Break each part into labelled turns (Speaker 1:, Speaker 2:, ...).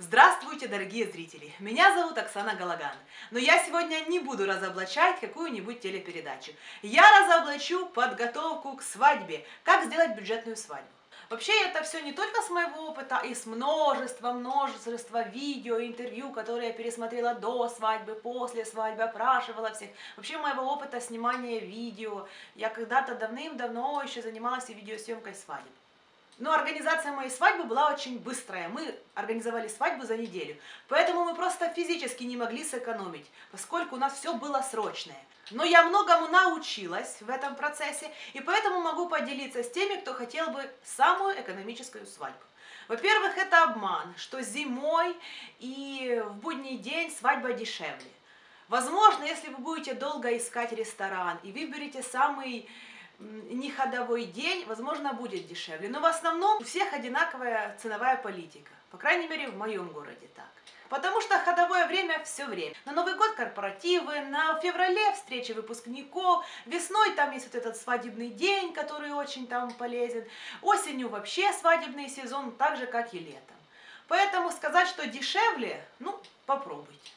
Speaker 1: Здравствуйте, дорогие зрители! Меня зовут Оксана Галаган, но я сегодня не буду разоблачать какую-нибудь телепередачу. Я разоблачу подготовку к свадьбе, как сделать бюджетную свадьбу. Вообще это все не только с моего опыта, и с множества, множества видео, интервью, которые я пересмотрела до свадьбы, после свадьбы, опрашивала всех. Вообще моего опыта снимания видео. Я когда-то давным-давно еще занималась и видеосъемкой свадеб. Но организация моей свадьбы была очень быстрая. Мы организовали свадьбу за неделю. Поэтому мы просто физически не могли сэкономить, поскольку у нас все было срочное. Но я многому научилась в этом процессе, и поэтому могу поделиться с теми, кто хотел бы самую экономическую свадьбу. Во-первых, это обман, что зимой и в будний день свадьба дешевле. Возможно, если вы будете долго искать ресторан и выберете самый неходовой день, возможно, будет дешевле. Но в основном у всех одинаковая ценовая политика. По крайней мере, в моем городе так. Потому что ходовое время все время. На Новый год корпоративы, на феврале встречи выпускников, весной там есть вот этот свадебный день, который очень там полезен, осенью вообще свадебный сезон, так же, как и летом. Поэтому сказать, что дешевле, ну, попробуйте.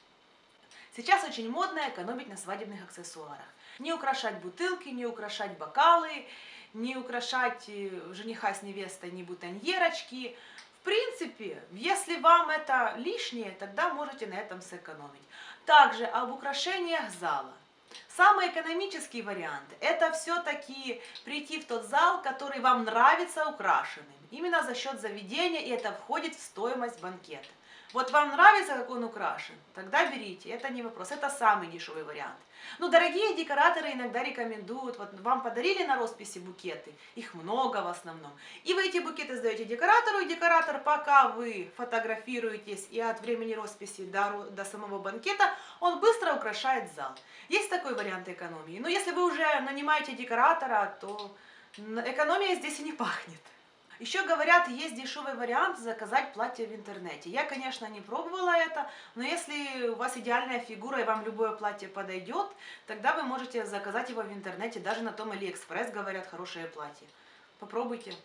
Speaker 1: Сейчас очень модно экономить на свадебных аксессуарах. Не украшать бутылки, не украшать бокалы, не украшать э, жениха с невестой ни бутоньерочки. В принципе, если вам это лишнее, тогда можете на этом сэкономить. Также об украшениях зала. Самый экономический вариант – это все-таки прийти в тот зал, который вам нравится украшенным. Именно за счет заведения, и это входит в стоимость банкета. Вот вам нравится, как он украшен, тогда берите, это не вопрос, это самый дешевый вариант. Ну, дорогие декораторы иногда рекомендуют, вот вам подарили на росписи букеты, их много в основном, и вы эти букеты сдаете декоратору, и декоратор, пока вы фотографируетесь и от времени росписи до, до самого банкета, он быстро украшает зал. Есть такой вариант экономии. Но если вы уже нанимаете декоратора, то экономия здесь и не пахнет. Еще говорят, есть дешевый вариант заказать платье в интернете. Я, конечно, не пробовала это, но если у вас идеальная фигура и вам любое платье подойдет, тогда вы можете заказать его в интернете. Даже на том Алиэкспресс говорят хорошее платье. Попробуйте.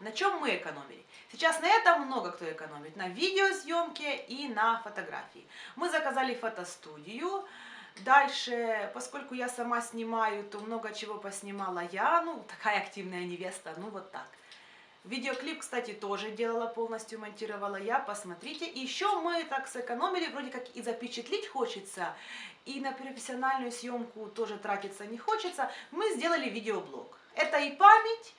Speaker 1: На чем мы экономили? Сейчас на этом много кто экономит. На видеосъемке и на фотографии. Мы заказали фотостудию. Дальше, поскольку я сама снимаю, то много чего поснимала я. Ну, такая активная невеста, ну вот так. Видеоклип, кстати, тоже делала полностью, монтировала я, посмотрите. Еще мы так сэкономили, вроде как и запечатлить хочется, и на профессиональную съемку тоже тратиться не хочется. Мы сделали видеоблог. Это и память,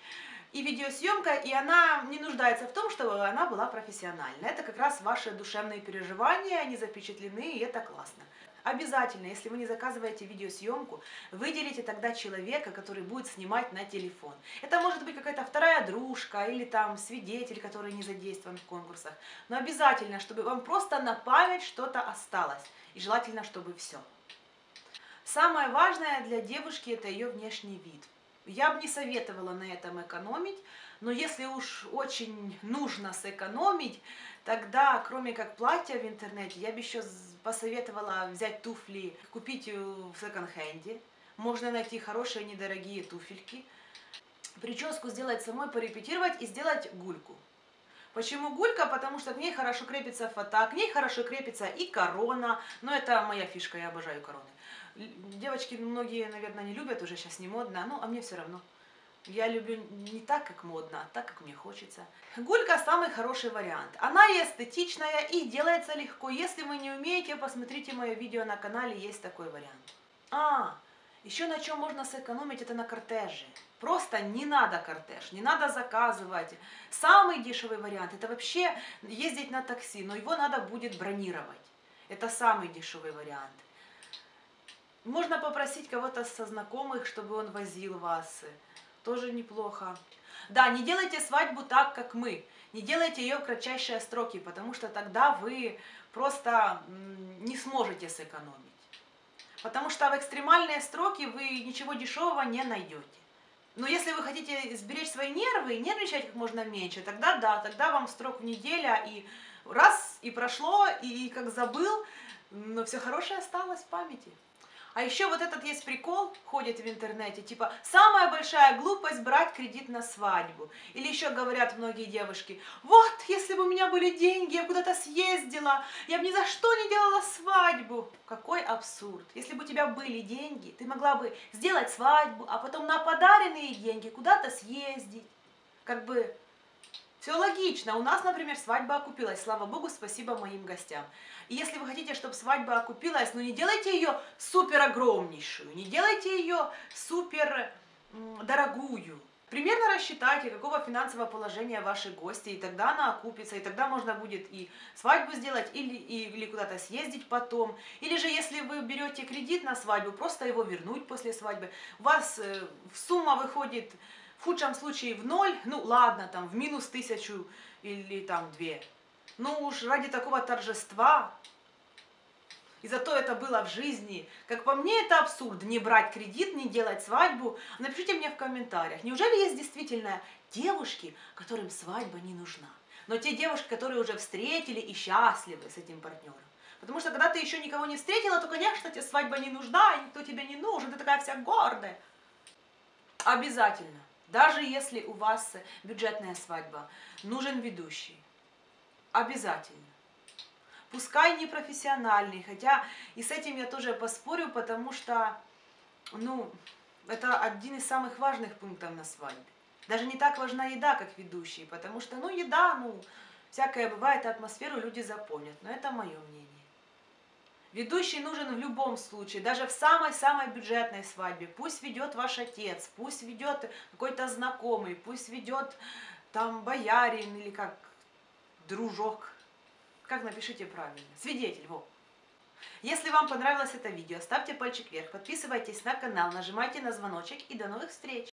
Speaker 1: и видеосъемка, и она не нуждается в том, чтобы она была профессиональной. Это как раз ваши душевные переживания, они запечатлены, и это классно. Обязательно, если вы не заказываете видеосъемку, выделите тогда человека, который будет снимать на телефон. Это может быть какая-то вторая дружка или там свидетель, который не задействован в конкурсах. Но обязательно, чтобы вам просто на память что-то осталось. И желательно, чтобы все. Самое важное для девушки это ее внешний вид. Я бы не советовала на этом экономить, но если уж очень нужно сэкономить, тогда, кроме как платья в интернете, я бы еще посоветовала взять туфли, купить в секонд-хенде. Можно найти хорошие недорогие туфельки. Прическу сделать самой, порепетировать и сделать гульку. Почему гулька? Потому что к ней хорошо крепится фата, к ней хорошо крепится и корона. Но это моя фишка, я обожаю короны. Девочки многие, наверное, не любят, уже сейчас не модно, ну, а мне все равно. Я люблю не так, как модно, а так, как мне хочется. Гулька самый хороший вариант. Она и эстетичная, и делается легко. Если вы не умеете, посмотрите мое видео на канале, есть такой вариант. А, еще на чем можно сэкономить, это на кортеже. Просто не надо кортеж, не надо заказывать. Самый дешевый вариант, это вообще ездить на такси, но его надо будет бронировать. Это самый дешевый вариант. Можно попросить кого-то со знакомых, чтобы он возил вас тоже неплохо. Да, не делайте свадьбу так, как мы. Не делайте ее в кратчайшие сроки, потому что тогда вы просто не сможете сэкономить. Потому что в экстремальные сроки вы ничего дешевого не найдете. Но если вы хотите сберечь свои нервы и нервничать как можно меньше, тогда да, тогда вам строк в неделя и раз, и прошло, и как забыл, но все хорошее осталось в памяти. А еще вот этот есть прикол, ходит в интернете, типа, самая большая глупость брать кредит на свадьбу. Или еще говорят многие девушки, вот, если бы у меня были деньги, я куда-то съездила, я бы ни за что не делала свадьбу. Какой абсурд. Если бы у тебя были деньги, ты могла бы сделать свадьбу, а потом на подаренные деньги куда-то съездить. Как бы все логично. У нас, например, свадьба окупилась. Слава богу, спасибо моим гостям. И если вы хотите, чтобы свадьба окупилась, ну не делайте ее супер огромнейшую, не делайте ее супер дорогую. Примерно рассчитайте, какого финансового положения ваши гости, и тогда она окупится, и тогда можно будет и свадьбу сделать, или, или куда-то съездить потом. Или же, если вы берете кредит на свадьбу, просто его вернуть после свадьбы. У вас э, сумма выходит в худшем случае в ноль, ну ладно, там в минус тысячу или там две. Ну уж ради такого торжества, и зато это было в жизни. Как по мне, это абсурд, не брать кредит, не делать свадьбу. Напишите мне в комментариях, неужели есть действительно девушки, которым свадьба не нужна? Но те девушки, которые уже встретили и счастливы с этим партнером. Потому что когда ты еще никого не встретила, то, конечно, тебе свадьба не нужна, никто тебе не нужен, ты такая вся гордая. Обязательно даже если у вас бюджетная свадьба, нужен ведущий. Обязательно. Пускай не профессиональный, хотя и с этим я тоже поспорю, потому что, ну, это один из самых важных пунктов на свадьбе. Даже не так важна еда, как ведущий, потому что, ну, еда, ну, всякое бывает, атмосферу люди запомнят, но это мое мнение. Ведущий нужен в любом случае, даже в самой-самой бюджетной свадьбе. Пусть ведет ваш отец, пусть ведет какой-то знакомый, пусть ведет там боярин или как дружок. Как напишите правильно? Свидетель, вот. Если вам понравилось это видео, ставьте пальчик вверх, подписывайтесь на канал, нажимайте на звоночек и до новых встреч!